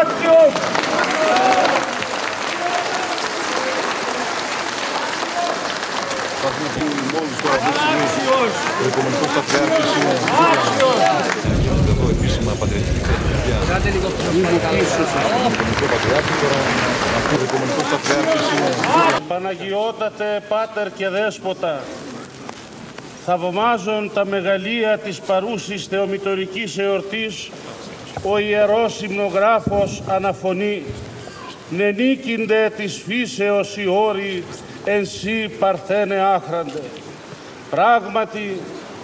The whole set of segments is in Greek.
Άξιος! Υπάρχουν που μόλις τώρα αυτή τη στιγμή ο Οικουμενικός Πατριάρχης είναι εδώ επίσημα πατριαρχική κρατικιά. Κάτε λίγο πίσω, Ο Οικουμενικό Πατριάρχη τώρα αυτό ο Οικουμενικός Πατριάρχης είναι Παναγιώτατε Πάτερ και Δέσποτα, θαυμάζουν τα μεγαλεία της παρούσης θεομητορικής εορτής, ο Ιερός Υμνογράφος αναφωνεί «Νενίκυνται της φύσεως οι όροι, εν σύ παρθένε άχραντε». Πράγματι,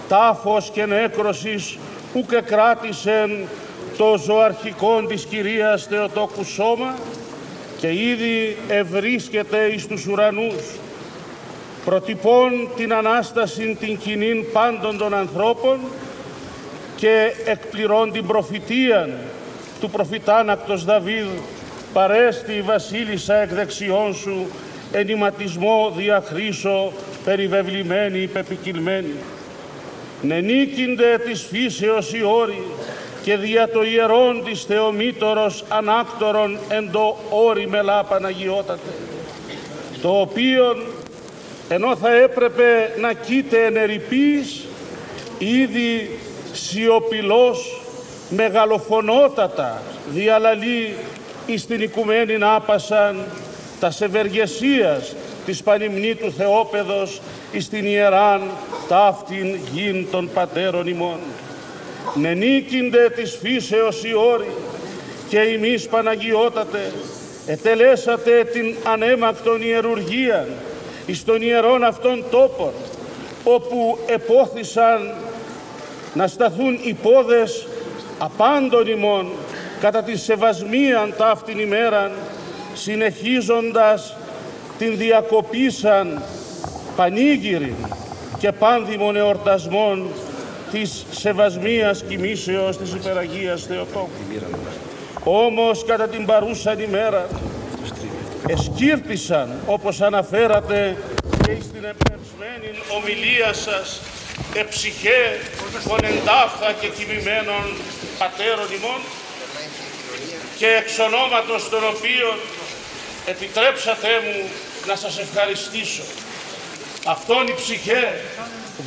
τάφος και νέκρωσης ουκ κράτησεν το ζωαρχικόν της Κυρίας Θεοτόκου σώμα και ήδη ευρίσκεται εις τους ουρανούς προτυπών την Ανάσταση την κοινήν πάντων των ανθρώπων και εκπληρών την προφητείαν του προφητάνακτος Δαβίδ παρέστη η βασίλισσα εκ δεξιών σου ενηματισμό διαχρήσω περιβεβλημένη υπεπικυλμένη. Νενίκυνται της φύσεως οι όροι και δια το ιερόν της Θεομήτωρος ανάκτορον εν το όρη μελά Παναγιώτατε, το οποίον ενώ θα έπρεπε να κοίται ενερυπής, ήδη σιωπηλός μεγαλοφωνότατα διαλαλεί εις την οικουμένη άπασαν τα ευεργεσίας της πανυμνήτου Θεόπεδος εις την ιεράν ταύτην γην των πατέρων ημών. Νενίκυνται της φύσεως οι όροι και ημείς Παναγιώτατε ετελέσατε την ανέμακτον ιερουργίαν εις των ιερών αυτών τόπων όπου επόθησαν να σταθούν οι πόδες απάντων ημών κατά τη σεβασμίαν ταύτην ημέραν συνεχίζοντας την διακοπήσαν πανήγυρη και πάνδημων εορτασμών της σεβασμίας κοιμήσεως της υπεραγίας Θεοτόκου. Όμως κατά την παρούσαν ημέρα εσκύρτησαν όπως αναφέρατε και στην εμπνευσμένη ομιλία σας εψυχέ των εντάφθα και κοιμημένων πατέρων ημών και εξ ονόματος των οποίων επιτρέψατε μου να σας ευχαριστήσω. Αυτόν η ψυχέ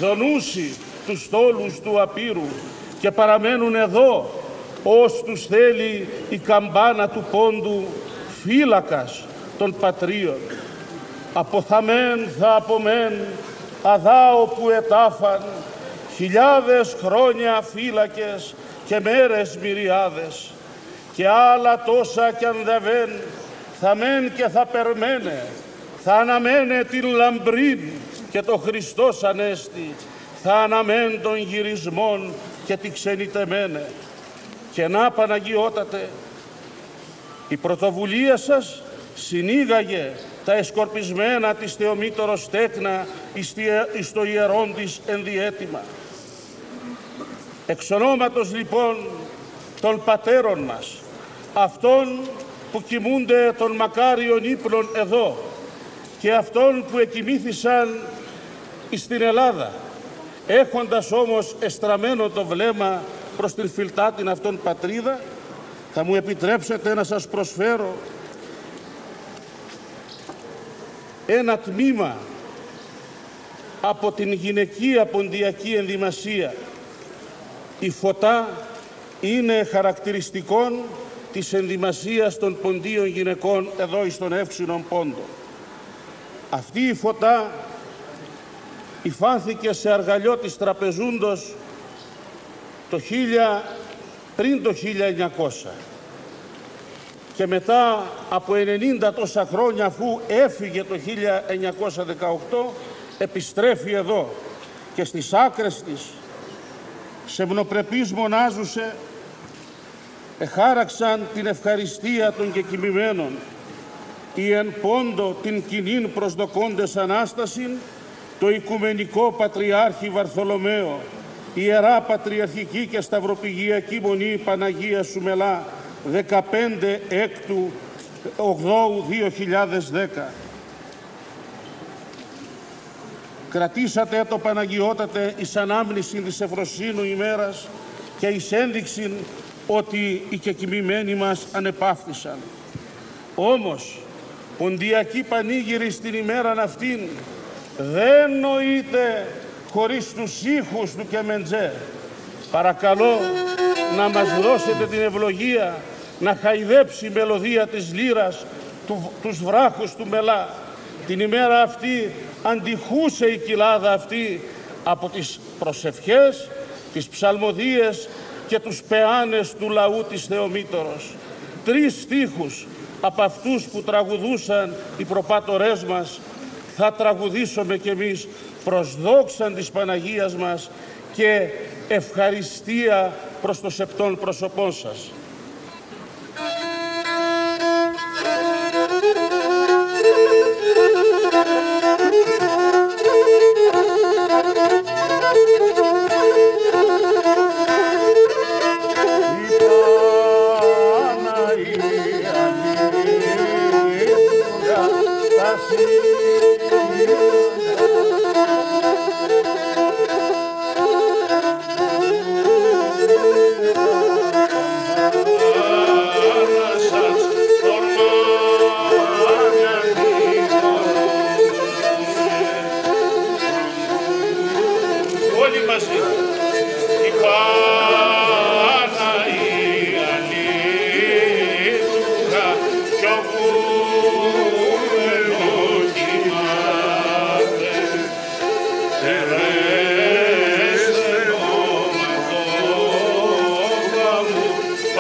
δονούσει τους στόλους του απείρου και παραμένουν εδώ ως τους θέλει η καμπάνα του πόντου φύλακας των πατρίων. Αποθαμέν θα απομέν αδάω που ετάφαν χιλιάδες χρόνια φύλακες και μέρες μυριάδες και άλλα τόσα κι αν δεβέν θα μεν και θα περμένε θα αναμένε την λαμπρίν και το Χριστός Ανέστη θα αναμένει των γυρισμών και τη ξενιτεμένε. Και να Παναγιώτατε, η πρωτοβουλία σας συνήγαγε τα εσκορπισμένα της Θεομήτωρος τέκνα εις το ιερόν της ενδιέτημα. Εξ ονόματος λοιπόν των πατέρων μας, αυτών που κοιμούνται των μακάριων ύπνων εδώ και αυτών που εκοιμήθησαν στην Ελλάδα, έχοντας όμως εστραμμένο το βλέμμα προς την φιλτάτην αυτών πατρίδα, θα μου επιτρέψετε να σας προσφέρω ένα τμήμα από την γυναικεία ποντιακή ενδυμασία. Η φωτά είναι χαρακτηριστικών της ενδυμασίας των ποντίων γυναικών εδώ εις τον εύξηνον πόντο. Αυτή η φωτά υφάνθηκε σε αργαλιό της τραπεζούντος το 1000, πριν το 1900 και μετά από 90 τόσα χρόνια αφού έφυγε το 1918 επιστρέφει εδώ. Και στις άκρες της σεμνοπρεπής μονάζουσε εχάραξαν την ευχαριστία των κεκοιμημένων. Η εν πόντο την κοινήν προσδοκώντες Ανάστασιν το Οικουμενικό Πατριάρχη Βαρθολομαίο, Ιερά Πατριαρχική και Σταυροπηγιακή Μονή Παναγία Σουμελά, 15 έκτου 8 2010. κρατήσατε το Παναγιώτατε εις ανάμνηση της Ευρωσύνου ημέρας και εις ένδειξη ότι οι κεκοιμημένοι μας ανεπάφθησαν. Όμως, ποντιακή πανήγυρη στην ημέραν αυτήν δεν νοείται χωρίς τους ήχους του Κεμεντζέ. Παρακαλώ να μας δώσετε την ευλογία να χαϊδέψει η μελωδία της λύρας του, τους βράχους του Μελά. Την ημέρα αυτή αντιχούσε η κοιλάδα αυτή από τις προσευχές, τις ψαλμοδίες και τους πεάνες του λαού της Θεομήτωρος. Τρεις στίχους από αυτούς που τραγουδούσαν οι προπάτορές μας θα τραγουδήσουμε κι εμείς προς δόξαν της Παναγίας μας και ευχαριστία προς το σεπτόν πρόσωπό σας. Όλοι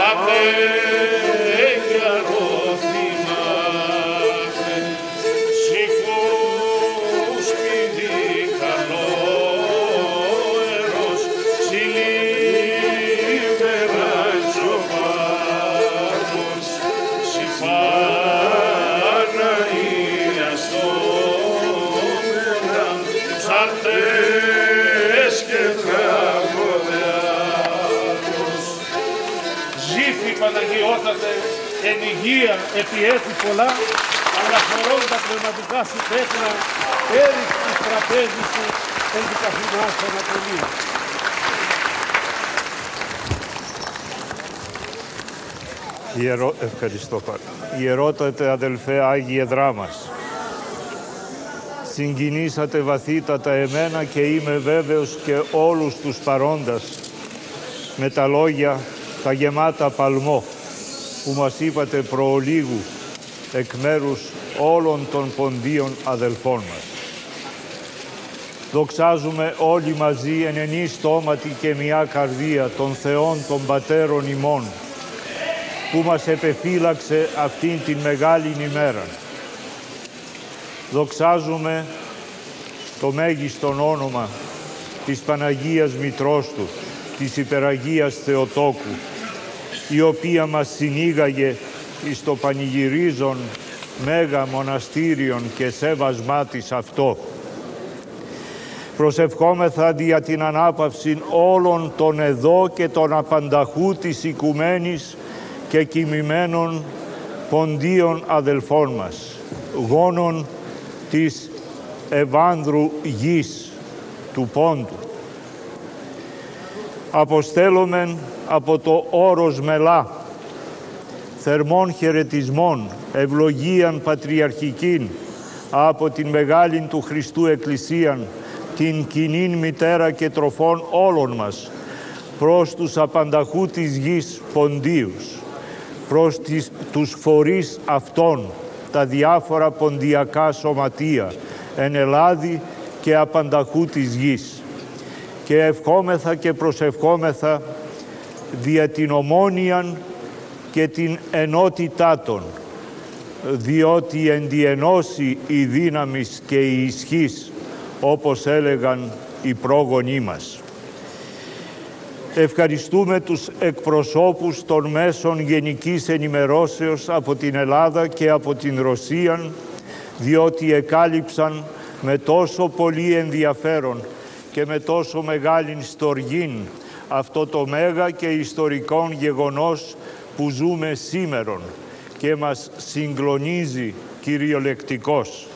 πάτε κι Παναγιώτατε εν υγεία επί έτη πολλά αλλά φορών τα πνευματικά σου τέκνα έριξ της τραπέζης σου εν του καθημάς Ανατολίου. Ιερό... Ευχαριστώ πάρα. Ιερότατε αδελφέ Άγιε Δράμας. Συγκινήσατε βαθύτατα εμένα και είμαι βέβαιος και όλους τους παρόντας με τα λόγια τα γεμάτα παλμό που μας είπατε προολίγου εκ μέρους όλων των ποντίων αδελφών μας. Δοξάζουμε όλοι μαζί εν ενή στόματι και μια καρδία των Θεών των Πατέρων ημών που μας επεφύλαξε αυτήν την μεγάλη ημέρα. Δοξάζουμε το μέγιστον όνομα της Παναγίας Μητρός Του, της Υπεραγίας Θεοτόκου, η οποία μας συνήγαγε εις το πανηγυρίζον μέγα μοναστήριον και σέβασμά της αυτό. Προσευχόμεθα δια την ανάπαυση όλων των εδώ και των απανταχού της οικουμένης και κοιμημένων ποντίων αδελφών μας, γόνων της Ευάνδρου γης του Πόντου. Αποστέλωμεν από το όρος Μελά, θερμών χαιρετισμών, ευλογίαν πατριαρχικήν, από την μεγάλην του Χριστού Εκκλησίαν, την κοινήν μητέρα και τροφών όλων μας, προς τους απανταχού της γης ποντίους, προς τις, τους φορείς αυτών, τα διάφορα ποντιακά σωματεία, εν Ελλάδη και απανταχού της γης. Και ευχόμεθα και προσευχόμεθα δια την ομόνιαν και την ενότητά των, διότι εν τη ενώση η δύναμης και η ισχύς, όπως έλεγαν οι πρόγονοί μας. Ευχαριστούμε τους εκπροσώπους των μέσων γενικής ενημερώσεως από την Ελλάδα και από την Ρωσία, διότι εκάλυψαν με τόσο πολύ ενδιαφέρον και με τόσο μεγάλη στοργήν αυτό το μέγα και ιστορικό γεγονός που ζούμε σήμερον και μας συγκλονίζει κυριολεκτικός.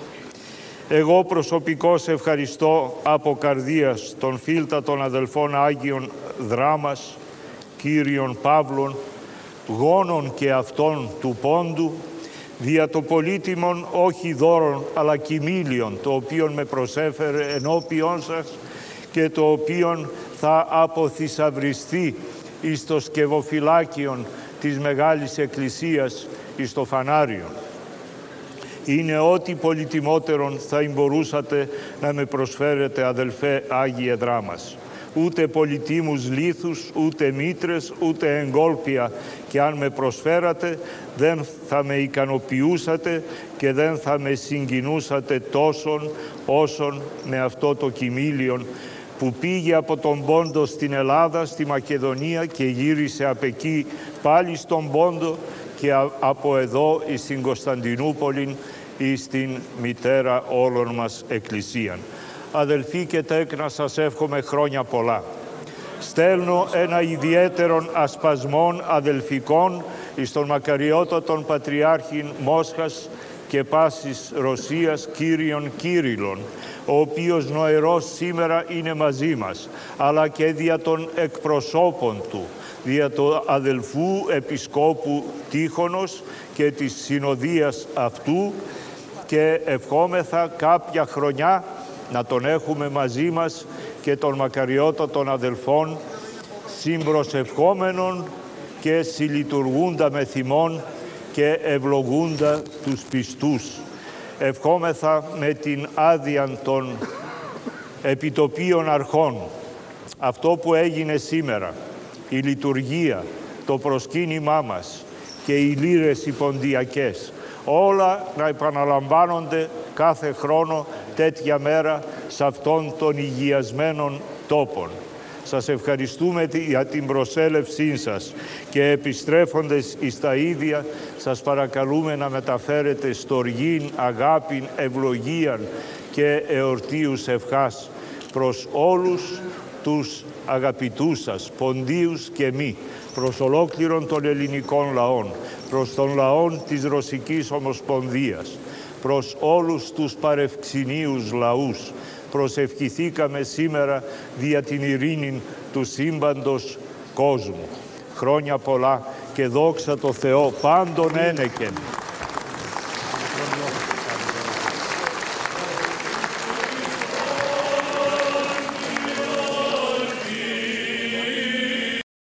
Εγώ προσωπικώς ευχαριστώ από καρδίας των φίλτα των αδελφών Άγιων Δράμας, Κύριων Παύλων, γόνων και αυτών του πόντου, δια το πολύτιμον όχι δώρων αλλά κοιμήλιον, το οποίο με προσέφερε ενώπιον σας και το οποίο θα αποθυσαυριστεί εις το σκευοφυλάκιον της Μεγάλης Εκκλησίας εις το φανάριον. Είναι ό,τι πολυτιμότερον θα μπορούσατε να με προσφέρετε αδελφέ Άγιε Δράμας. Ούτε πολυτίμους λίθους, ούτε μήτρες, ούτε εγκόλπια και αν με προσφέρατε δεν θα με ικανοποιούσατε και δεν θα με συγκινούσατε τόσον όσον με αυτό το κοιμήλιον που πήγε από τον Πόντο στην Ελλάδα, στη Μακεδονία και γύρισε από εκεί πάλι στον Πόντο και από εδώ στην Κωνσταντινούπολη ή στην μητέρα όλων μας Εκκλησίαν. Αδελφοί και τέκνα σας εύχομαι χρόνια πολλά. Στέλνω ένα ιδιαίτερον ασπασμόν αδελφικών εις τον μακαριότατον Πατριάρχην Μόσχας και πάσης Ρωσίας Κύριον Κύριλων, ο οποίος νοερός σήμερα είναι μαζί μας, αλλά και δια των εκπροσώπων του, δια του αδελφού Επισκόπου Τύχωνος και της συνοδείας αυτού και ευχόμεθα κάποια χρονιά να τον έχουμε μαζί μας και τον μακαριότατων αδελφών συμπροσευχόμενων και συλλειτουργούντα με θυμών και ευλογούντα τους πιστούς. Ευχόμεθα με την άδεια των επιτοπίων αρχών αυτό που έγινε σήμερα, η λειτουργία, το προσκύνημά μας και οι λύρες οι ποντιακές, όλα να επαναλαμβάνονται κάθε χρόνο τέτοια μέρα σε αυτόν των υγιασμένων τόπων. Σας ευχαριστούμε για την προσέλευσή σας και επιστρέφοντες εις τα ίδια σας παρακαλούμε να μεταφέρετε στοργήν, αγάπην, ευλογίαν και εορτίους ευχάς προς όλους τους αγαπητούς σας, ποντίους και μη, προς ολόκληρον των ελληνικών λαών, προς τον λαών της Ρωσικής Ομοσπονδίας, προς όλους τους παρευξηνίους λαούς. Προσευχηθήκαμε σήμερα δια την ειρήνη του σύμπαντος κόσμου. Χρόνια πολλά και δόξα το Θεό πάντων ένεκεν.